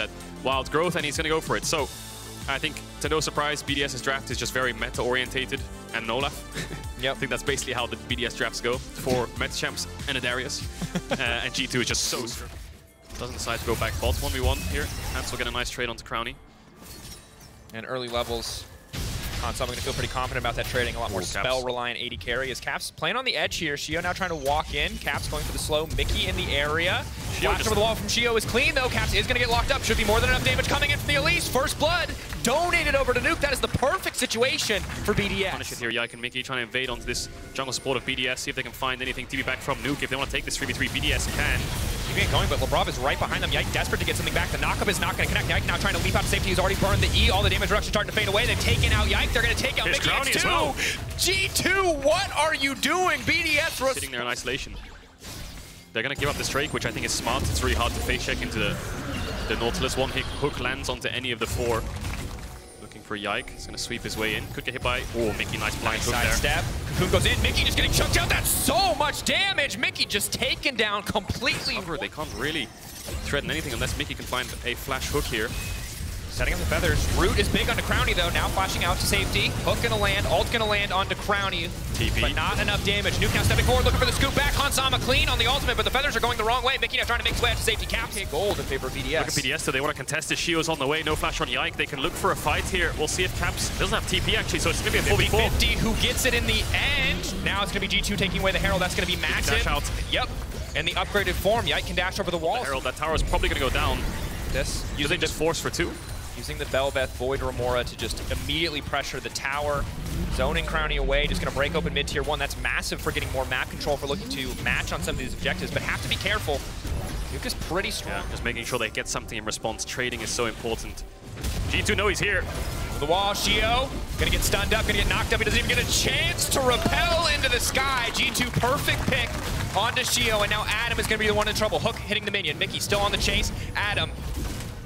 that wild growth, and he's going to go for it. So I think, to no surprise, BDS's draft is just very meta-orientated and Olaf. Yep. I think that's basically how the BDS drafts go for meta champs and a Darius. uh, and G2 is just so strong. Doesn't decide to go back bot 1v1 here. Hans will get a nice trade onto Crownie. And early levels, Hansama going to feel pretty confident about that trading. A lot more spell-reliant AD carry. As Caps playing on the edge here. Sheo now trying to walk in. Caps going for the slow. Mickey in the area. Just- over the wall from Sheo is clean, though. Caps is going to get locked up. Should be more than enough damage coming in from the Elise. First blood donated over to Nuke. That is the perfect situation for BDS. Punish it here. Yike and Mickey trying to invade onto this jungle support of BDS, see if they can find anything to be back from Nuke. If they want to take this 3v3, BDS can. Keeping it going, but Labrov is right behind them. Yike desperate to get something back. The knockup is not going to connect. Yike now trying to leap out to safety. He's already burned the E. All the damage reduction starting to fade away. They've taken out Yike. They're going to take out Here's Mickey Crownie as X2. well. G2, what are you doing? BDS Sitting there in isolation. They're going to give up this Drake, which I think is smart. It's really hard to face check into the, the Nautilus. One hit hook lands onto any of the four. For Yike. He's going to sweep his way in. Could get hit by... Oh, Mickey, nice blind hook Side there. step. Cocoon goes in. Mickey just getting chunked out. That's so much damage. Mickey just taken down completely. Cover, they can't really threaten anything unless Mickey can find a flash hook here. Setting up the feathers. Root is big onto Crownie though. Now flashing out to safety. Hook gonna land. Ult gonna land onto Crownie. TP. But not enough damage. Nuke now stepping forward, looking for the scoop back. Hansama clean on the ultimate, but the feathers are going the wrong way. Mickey now trying to make his way out to safety. Caps hit gold in favor of BDS. Look at BDS, so they want to contest this. Sheo's on the way. No flash on Yike. They can look for a fight here. We'll see if Caps doesn't have TP actually, so it's going to be a 4v4. 50 who gets it in the end. Now it's going to be G2 taking away the Herald. That's going to be massive. dash out. Yep. In the upgraded form, Yike can dash over the wall. Herald, that tower is probably going to go down. This Do they using just force for two? Using the Bel'Veth Void Remora to just immediately pressure the tower. Zoning Crownie away, just going to break open mid tier one. That's massive for getting more map control for looking to match on some of these objectives, but have to be careful. Nuke is pretty strong. Just making sure they get something in response. Trading is so important. G2 know he's here. The wall, Sheo, gonna get stunned up, gonna get knocked up. He doesn't even get a chance to repel into the sky. G2 perfect pick onto Sheo, and now Adam is gonna be the one in trouble. Hook hitting the minion. Mickey still on the chase. Adam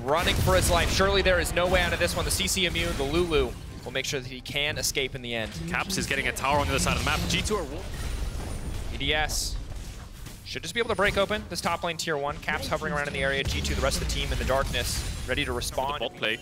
running for his life. Surely there is no way out of this one. The CC immune, the Lulu, will make sure that he can escape in the end. Caps is getting a tower on the other side of the map. G2 are... BDS should just be able to break open this top lane tier one. Caps hovering around in the area. G2, the rest of the team in the darkness, ready to respond. Bot play.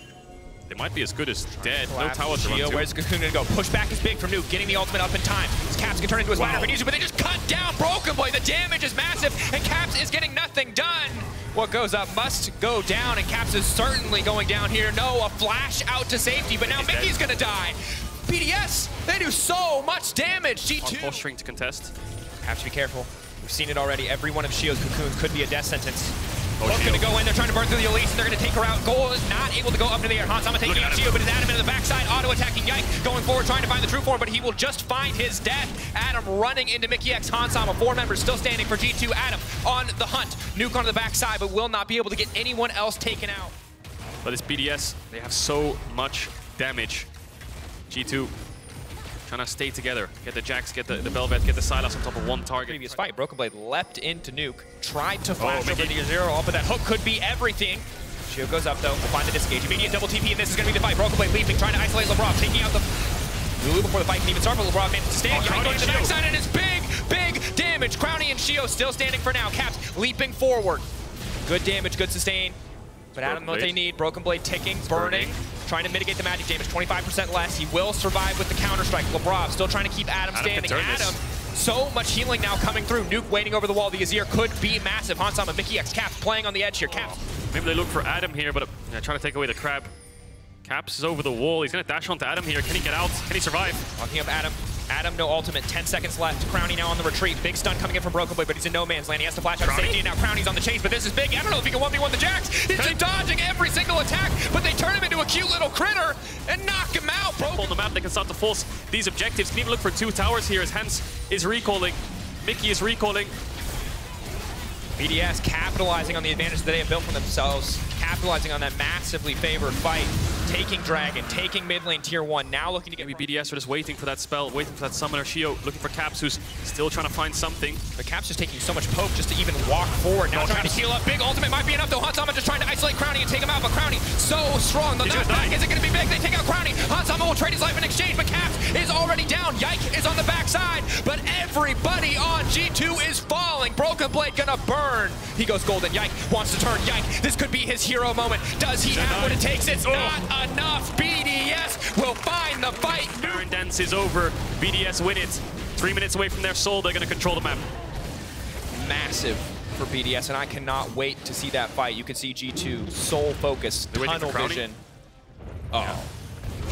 They might be as good as dead. No towers to run to. where's Cocoon gonna go? Pushback is big from Nuke, getting the ultimate up in time. His Caps can turn into his Wow. if he needs to, but they just cut down Broken Blade. The damage is massive, and Caps is getting nothing done. What goes up must go down, and Caps is certainly going down here. No, a flash out to safety, but now He's dead. Mickey's gonna die. BDS, they do so much damage. G2. posturing to contest. Have to be careful. We've seen it already. Every one of Sheo's cocoons could be a death sentence. Oh, Hook gonna go in. They're trying to burn through the Elise, and they're gonna take her out. Goal is not able to go up into the air. Hansama taking out at him. Sheo, but it's Adam in the backside, auto attacking Yike, going forward, trying to find the true form, but he will just find his death. Adam running into Mikyx. Hansama, four members still standing for G2. Adam on the hunt. Nuke on the backside, but will not be able to get anyone else taken out. But this BDS, they have so much damage. G2 trying to stay together. Get the Jax, get the, the Bel'Veth, get the Sylas on top of one target. Previous fight, Broken Blade leapt into Nuke, tried to oh, flash Oh, over Mickey. zero off, oh, but that hook could be everything. Sheo goes up though, We'll find the disengage. Immediate double TP, and this is going to be the fight. Broken Blade leaping, trying to isolate Labrov, taking out the Lulu before the fight can even start, but Labrov managed to stand. Oh, to the backside, and it's big, big damage. Crownie and Sheo still standing for now. Caps leaping forward. Good damage, good sustain. But Adam, what they need, Broken Blade ticking, burning, burning. Trying to mitigate the magic damage, 25% less. He will survive with the counter-strike. Labrov still trying to keep Adam, Adam standing. Adam, so much healing now coming through. Nuke waiting over the wall. The Azir could be massive. Hansama, Mikyx, Caps playing on the edge here. Caps Maybe they look for Adam here, but uh, trying to take away the crab. Caps is over the wall. He's going to dash onto Adam here. Can he get out? Can he survive? Walking up Adam. Adam, no ultimate. 10 seconds left. Crownie now on the retreat. Big stun coming in from Broken Blade, but he's in no man's land. He has to flash out Crownie? safety. And now Crownie's on the chase, but this is big. I don't know if he can 1v1 the Jax. He's just dodging every single attack, but they turn him into a cute little critter and knock him out. on Broken the map, they can start to force these objectives. Can even look for two towers here as Hans is recalling. Mickey is recalling. BDS capitalizing on the advantage that they have built for themselves, capitalizing on that massively favored fight, taking Dragon, taking mid lane tier one, now looking to get Maybe BDS are just waiting for that spell, waiting for that summoner. Sheo looking for Caps, who's still trying to find something. But Caps is taking so much poke just to even walk forward. Now No, trying Caps. to heal up. Big ultimate might be enough though. Hansama just trying to isolate Crownie and take him out, but Crownie so strong. The knockback isn't going to be big. They take out Crownie. Hansama will trade his life in exchange, but Caps is already down. Yike is on the backside, but everybody on G2 is Broken Blade gonna burn. He goes golden. Yike wants to turn. Yike, this could be his hero moment. Does he have what it takes? It's Oh. not enough. BDS will find the fight. Baron Dance is over. BDS win it. Three minutes away from their soul. They're going to control the map. massive for BDS, and I cannot wait to see that fight. You can see G2 sole focus, tunnel vision. Oh.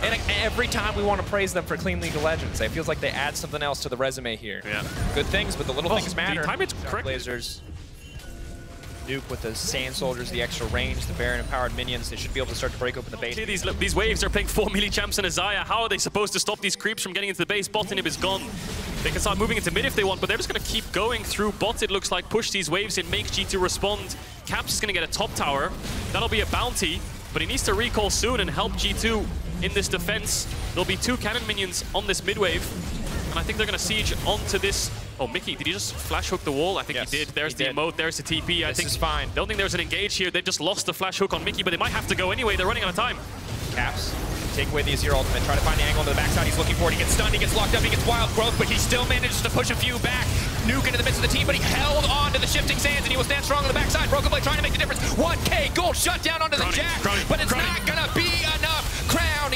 And every time we want to praise them for Clean League of Legends, it feels like they add something else to the resume here. Yeah. Good things, but the little Oh, things matter. he time it's correctly? Blazers. Nuke with the Sand Soldiers, the extra range, the Baron empowered minions. They should be able to start to break open the base. See, These, these waves are playing 4 melee champs and Azaya. How are they supposed to stop these creeps from getting into the base? Bot inhib is gone. They can start moving into mid if they want, but they're just going to keep going through bot, it looks like. Push these waves in, make G2 respond. Caps is going to get a top tower. That'll be a bounty, but he needs to recall soon and help G2 in this defense. There'll be two cannon minions on this mid wave, and I think they're going to siege onto this... Oh, Mickey, did he just flash hook the wall? I think Yes, he did. There's he the did. emote, there's the TP. I This think is fine. Don't think there's an engage here. They've just lost the flash hook on Mickey, but they might have to go anyway. They're running out of time. Caps. Take away the Azir ultimate, try to find the angle into the backside he's looking for. it. He gets stunned, he gets locked up, he gets wild growth, but he still manages to push a few back. Nuke into the midst of the team, but he held on to the shifting sands and he will stand strong on the backside. Broken Blade trying to make the difference. 1K gold shut down onto the Crownie, jack, Crownie, but it's Crownie. not gonna be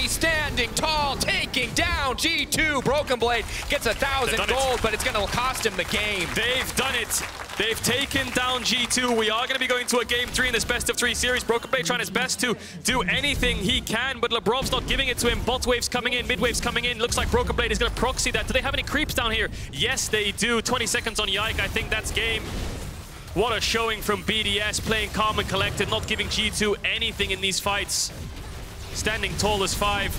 Standing tall, taking down G2. Broken Blade gets a thousand They've it. gold, but it's gonna cost him the game. They've done it. They've taken down G2. We are going to be going to a game three in this best of three series. Broken Blade trying his best to do anything he can, but Labrov's not giving it to him. Bot waves coming in, mid waves coming in. Looks like Broken Blade is going to proxy that. Do they have any creeps down here? Yes, they do. 20 seconds on Yike. I think that's game. What a showing from BDS, playing calm and collected, not giving G2 anything in these fights. Standing tall as five.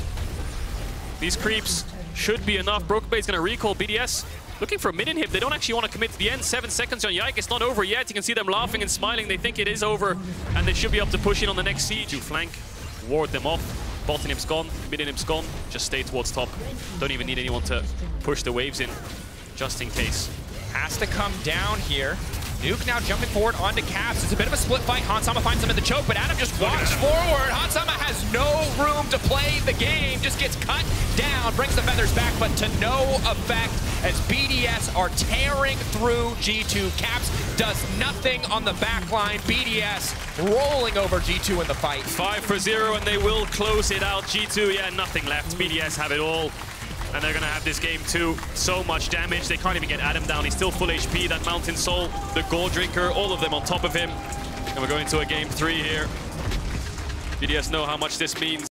These creeps should be enough. Broken Blade is going to recall BDS. Looking for a mid inhib. They don't actually want to commit to the end. Seven seconds on Yike. It's not over yet. You can see them laughing and smiling. They think it is over, and they should be able to push in on the next siege. You flank, ward them off. Bot inhib's gone. Mid inhib's gone. Just stay towards top. Don't even need anyone to push the waves in, just in case. has to come down here. Nuke now jumping forward onto Caps. It's a bit of a split fight. Hansama finds him in the choke, but Adam just walks forward. Hansama has no room to play the game. Just gets cut down, brings the feathers back, but to no effect as BDS are tearing through G2. Caps does nothing on the back line. BDS rolling over G2 in the fight. Five for zero, and they will close it out. G2, yeah, nothing left. BDS have it all. And they're gonna have this game too. So much damage. They can't even get Adam down. He's still full HP. That Mountain Soul, the Goredrinker, all of them on top of him. And we're going to a game three here. BDS know how much this means.